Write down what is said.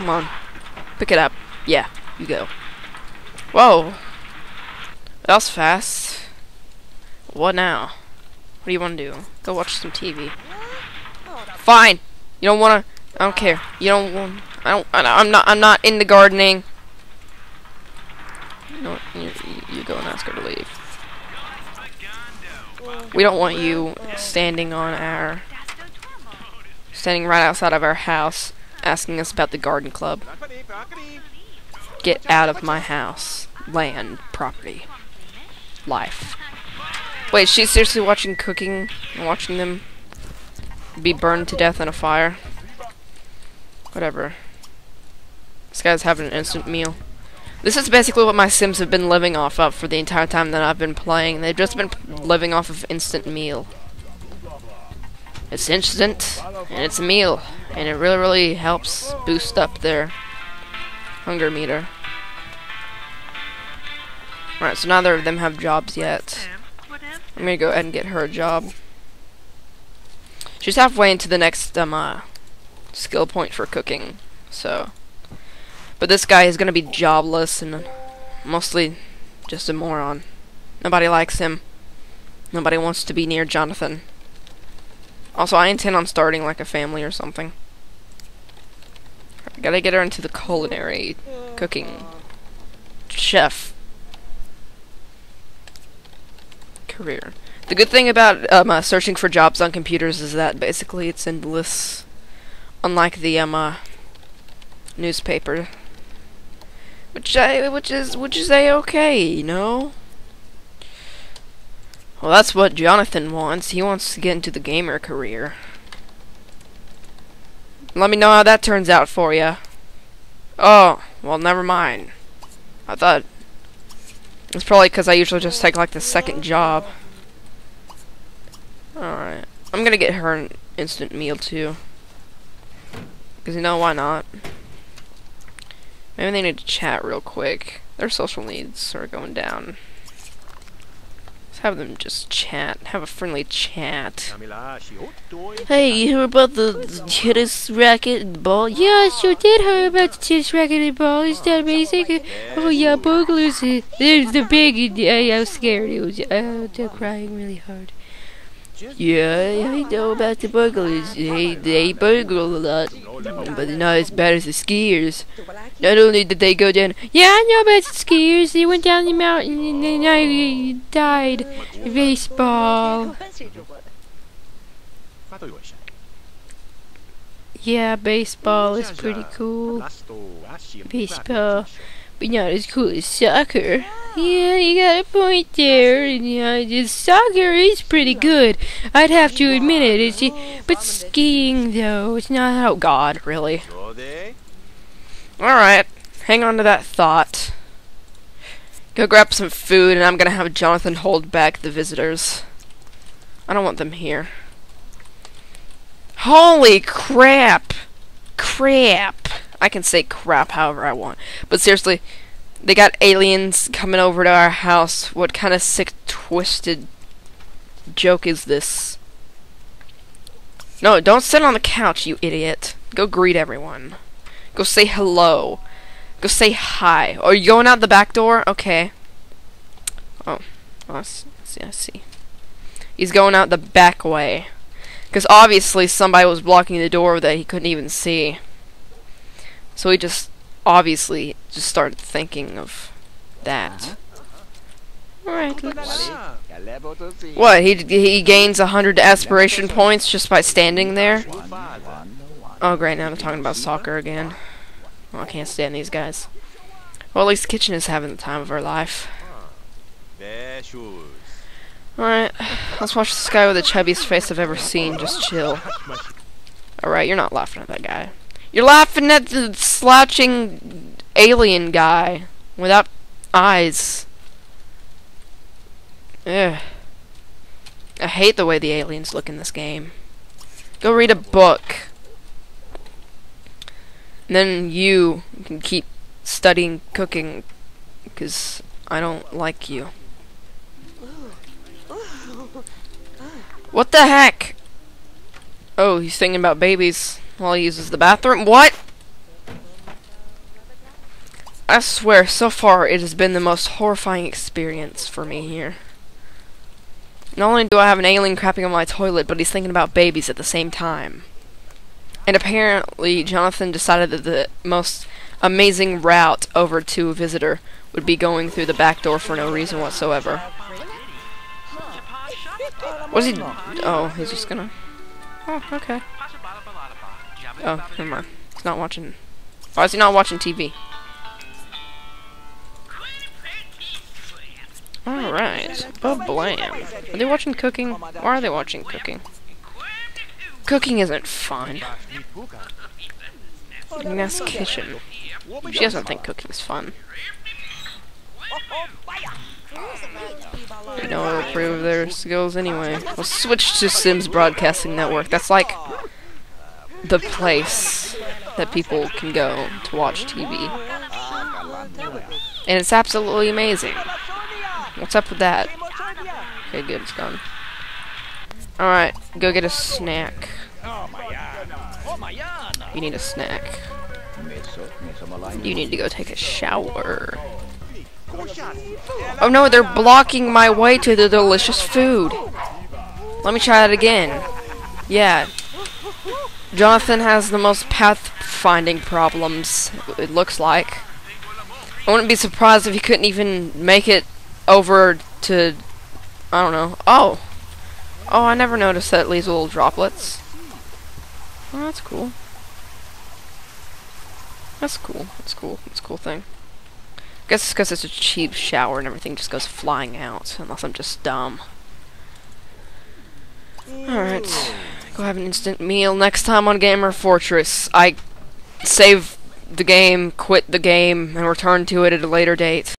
Come on. Pick it up. Yeah, you go. Whoa. That was fast. What now? What do you want to do? Go watch some TV. Fine. You don't want to. I don't care. You don't want. I don't. I'm not. I'm not gardening. You know what? You, you go and ask her to leave. We don't want you standing on our. Standing right outside of our house, asking us about the garden club. Get out of my house. Land, property, life. Wait, she's seriously watching cooking and watching them be burned to death in a fire. Whatever. This guy's having an instant meal. This is basically what my Sims have been living off of for the entire time that I've been playing. They've just been living off of instant meal. It's instant, and it's a meal, and it really, really helps boost up their hunger meter. Right, so neither of them have jobs yet. I'm gonna go ahead and get her a job. She's halfway into the next um uh, skill point for cooking, so. But this guy is gonna be jobless and mostly just a moron. Nobody likes him. Nobody wants to be near Jonathan. Also, I intend on starting like a family or something. I gotta get her into the culinary cooking chef career. The good thing about um, uh, searching for jobs on computers is that basically it's endless, unlike the um, uh, newspaper, which I, which is which is a okay, you know. Well, that's what Jonathan wants. He wants to get into the gamer career. Let me know how that turns out for you. Oh, well, never mind. I thought it's probably because I usually just take like the second job. Alright. I'm gonna get her an instant meal too. Because you know, why not? Maybe they need to chat real quick. Their social needs are going down. Let's have them just chat. Have a friendly chat. Hey, you heard about the tennis racket and ball? Yeah, I sure did hear about the tennis racket and ball. Is that amazing? Oh yeah, burglars. There's the big. I, I was scared. It was. Uh, they're crying really hard. Yeah, I know about the burglars. They they burgle a lot, but not as bad as the skiers. Not only did they go down, yeah, I know about the skiers. They went down the mountain and then I died. Baseball. Yeah, baseball is pretty cool. Baseball, but not as cool as soccer. Yeah, you got a point there. And, yeah, just soccer is pretty good. I'd have to admit it. It's, but skiing, though, it's not. Oh god, really? Alright. Hang on to that thought. Go grab some food and I'm gonna have Jonathan hold back the visitors. I don't want them here. Holy crap! Crap! I can say crap however I want. But seriously, they got aliens coming over to our house. What kind of sick, twisted joke is this? No, don't sit on the couch, you idiot. Go greet everyone. Go say hello. Go say hi. Are you going out the back door? Okay. Oh. I see, I see. He's going out the back way. Because obviously somebody was blocking the door that he couldn't even see. So he just obviously just started thinking of that. Uh-huh. Alright, let's... What, he, he gains a 100 aspiration points just by standing there? Oh great, now I'm talking about soccer again. Oh, I can't stand these guys. Well, at least the kitchen is having the time of her life. Alright, let's watch this guy with the chubbiest face I've ever seen just chill. Alright, you're not laughing at that guy. You're laughing at the slouching alien guy without eyes. Ugh. I hate the way the aliens look in this game. Go read a book. And then you can keep studying cooking because I don't like you. What the heck? Oh, he's thinking about babies while he uses the bathroom. What? I swear, so far it has been the most horrifying experience for me here. Not only do I have an alien crapping on my toilet, but he's thinking about babies at the same time. And apparently, Jonathan decided that the most amazing route over to a visitor would be going through the back door for no reason whatsoever. Was he? Oh, he's just gonna. Oh, okay. Oh, never mind. He's not watching. Why is he not watching TV? Alright. But blam. Are they watching cooking? Why are they watching cooking? Cooking isn't fun. Nest kitchen. She doesn't think cooking's fun. No one will approve their skills anyway. We'll switch to Sims Broadcasting Network. That's like the place that people can go to watch TV. And it's absolutely amazing. What's up with that? Okay, good, it's gone. Alright, go get a snack. You need a snack. You need to go take a shower. Oh no, they're blocking my way to the delicious food. Let me try that again. Yeah. Jonathan has the most pathfinding problems, it looks like. I wouldn't be surprised if he couldn't even make it over to... I don't know. Oh! Oh, I never noticed that leaves little droplets. Oh, that's cool. That's cool. That's cool. That's a cool thing. I guess it's because it's a cheap shower and everything just goes flying out, unless I'm just dumb. Alright. Go have an instant meal next time on Gamer Fortress. I save the game, quit the game, and return to it at a later date.